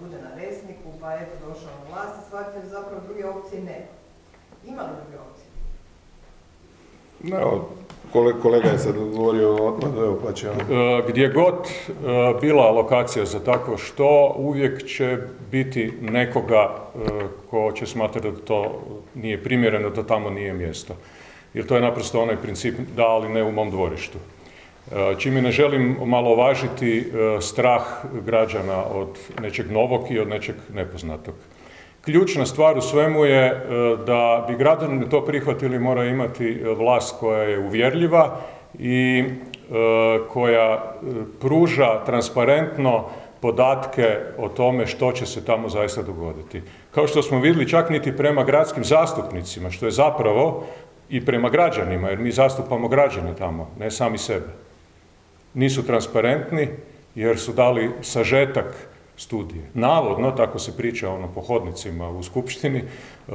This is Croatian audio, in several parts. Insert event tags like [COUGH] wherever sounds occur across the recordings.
bude na resniku, pa eto došao na vlast i shvatio da zapravo druge opcije nema. Ima li druge opcije? Kole- kolega je sad govorio o otpadu, evo pa će. E, Gdje god e, bila lokacija za takvo što, uvijek će biti nekoga e, ko će smatrati da to nije primjereno, da tamo nije mjesto. Jer to je naprosto onaj princip da, ali ne u mom dvorištu. E, Čime ne želim omalovažiti e, strah građana od nečeg novog i od nečeg nepoznatog. Ključna stvar u svemu je e, da bi građani to prihvatili mora imati vlast koja je uvjerljiva i koja pruža transparentno podatke o tome što će se tamo zaista dogoditi. Kao što smo vidjeli čak niti prema gradskim zastupnicima, što je zapravo i prema građanima, jer mi zastupamo građane tamo, ne sami sebe. Nisu transparentni jer su dali sažetak studije. Navodno, tako se priča ono po hodnicima u skupštini, e, e,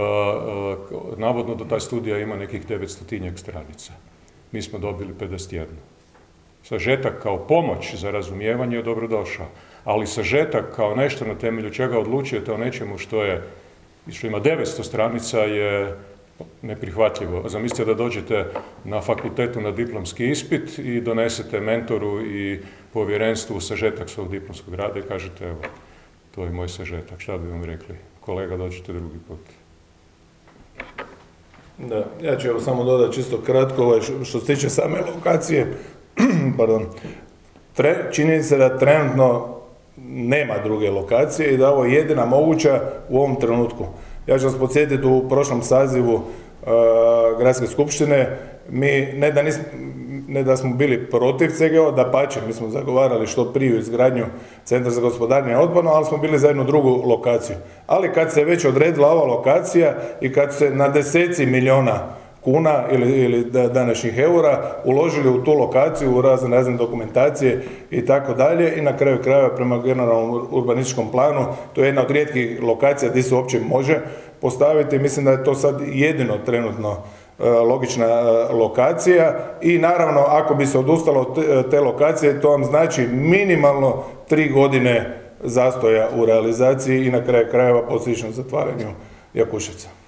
navodno da ta studija ima nekih 900 stranica. Mi smo dobili 51. Sažetak kao pomoć za razumijevanje je dobrodošao, ali sažetak kao nešto na temelju čega odlučujete o nečemu što je što ima 900 stranica je neprihvatljivo. Zamislite da dođete na fakultetu na diplomski ispit i donesete mentoru i povjerenstvu sažetak svog diplomskog rada i kažete evo, to je moj sažetak, šta bi vam rekli? Kolega, dođete drugi put. Da, ja ću evo samo dodati čisto kratko, ovaj, što- se tiče same lokacije, [CLEARS THROAT] pardon, tre, čini se da trenutno nema druge lokacije i da je ovo jedina moguća u ovom trenutku. Ja ću vas podsjetiti u prošlom sazivu uh, Gradske skupštine, mi ne da, nismo, ne da smo bili protiv CGO, da pače, mi smo zagovarali što priju izgradnju Centra za gospodarenje otpadom, ali smo bili za jednu drugu lokaciju. Ali kad se već odredila ova lokacija i kad se na deseci milijuna kuna ili, ili da- današnjih eura uložili u tu lokaciju, u razne razne dokumentacije i tako dalje i na kraju krajeva prema generalnom urbanističkom planu, to je jedna od rijetkih lokacija gdje se uopće može postaviti. Mislim da je to sad jedino trenutno e, logična e, lokacija i naravno ako bi se odustalo od te, te lokacije to vam znači minimalno tri godine zastoja u realizaciji i na kraju krajeva posljedično zatvaranju Jakuševca.